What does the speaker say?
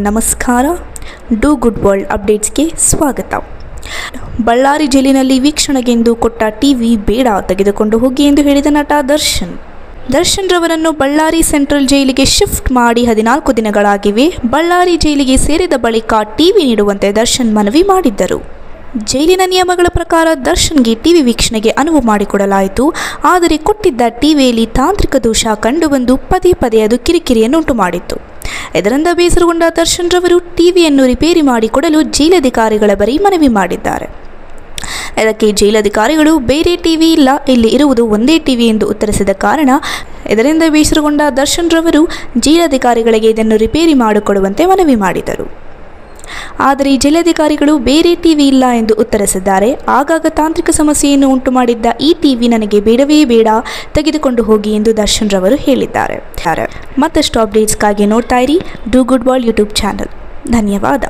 ನಮಸ್ಕಾರ. Do good world ಅಪ್ಡೇಟ್ಸ್ಗೆ ಸ್ವಾಗತ. ಬಳ್ಳಾರಿ ಜೈಲಿನಲ್ಲಿ ವೀಕ್ಷಣೆಗೆಂದು ಕೊಟ್ಟ ಟಿವಿ ಬೇಡ ತೆಗೆದುಕೊಂಡು ಹೋಗಿ ಎಂದು ಹೇಳಿದ ನಟ ದರ್ಶನ್. ದರ್ಶನ್ ರವರನ್ನು ಬಳ್ಳಾರಿ ಸೆಂಟ್ರಲ್ ಜೈಲಿಗೆ ಶಿಫ್ಟ್ ಮಾಡಿ ಹದಿನಾಲ್ಕು ದಿನಗಳಾಗಿವೆ. ಬಳ್ಳಾರಿ ಜೈಲಿಗೆ ಸೇರಿದ ಬಳಿಕ ಟಿವಿ ನೀಡುವಂತೆ ದರ್ಶನ್ ಮನವಿ ಮಾಡಿದ್ದರು. ಜೈಲಿನ ನಿಯಮಗಳ ಪ್ರಕಾರ ದರ್ಶನ್ಗೆ ಟಿವಿ ವೀಕ್ಷಣೆಗೆ ಅನುವು ಮಾಡಿಕೊಡಲಾಯಿತು. ಆದರೆ ಕೊಟ್ಟಿದ್ದ ಟಿವಿಯಲ್ಲಿ ತಾಂತ್ರಿಕ ದೋಷ ಕಂಡುಬಂದು ಪದೇ ಪದೇ ಅದು ಕಿರಿಕಿರಿಯನ್ನುಂಟು ಮಾಡಿತ್ತು. ಇದರಿಂದ ಬೇಸರಗೊಂಡ ದರ್ಶನ್ ರವರು ಟಿವಿಯನ್ನು ರಿಪೇರಿ ಮಾಡಿಕೊಡಲು ಜೈಲಧಿಕಾರಿಗಳ ಬಳಿ ಮನವಿ ಮಾಡಿದ್ದಾರೆ. ಇದಕ್ಕೆ ಜೈಲಧಿಕಾರಿಗಳು ಬೇರೆ ಟಿವಿ ಇಲ್ಲ, ಇಲ್ಲಿ ಇರುವುದು ಒಂದೇ ಟಿವಿ ಎಂದು ಉತ್ತರಿಸಿದ ಕಾರಣ ಇದರಿಂದ ಬೇಸರಗೊಂಡ ದರ್ಶನ್ ರವರು ಜೈಲಧಿಕಾರಿಗಳಿಗೆ ಇದನ್ನು ರಿಪೇರಿ ಮಾಡಿಕೊಡುವಂತೆ ಮನವಿ ಮಾಡಿದರು. ಆದರೆ ಜಿಲ್ಲಾಧಿಕಾರಿಗಳು ಬೇರೆ ಟಿವಿ ಇಲ್ಲ ಎಂದು ಉತ್ತರಿಸಿದ್ದಾರೆ. ಆಗಾಗ ತಾಂತ್ರಿಕ ಸಮಸ್ಯೆಯನ್ನು ಉಂಟು ಮಾಡಿದ್ದ ಈ ಟಿವಿ ನನಗೆ ಬೇಡವೇ ಬೇಡ, ತೆಗೆದುಕೊಂಡು ಹೋಗಿ ಎಂದು ದರ್ಶನ್ ರವರು ಹೇಳಿದ್ದಾರೆ. ಮತ್ತಷ್ಟು ಅಪ್ಡೇಟ್ಸ್ಗಾಗಿ ನೋಡ್ತಾ ಇರಿ. Do good ball YouTube channel ಧನ್ಯವಾದ.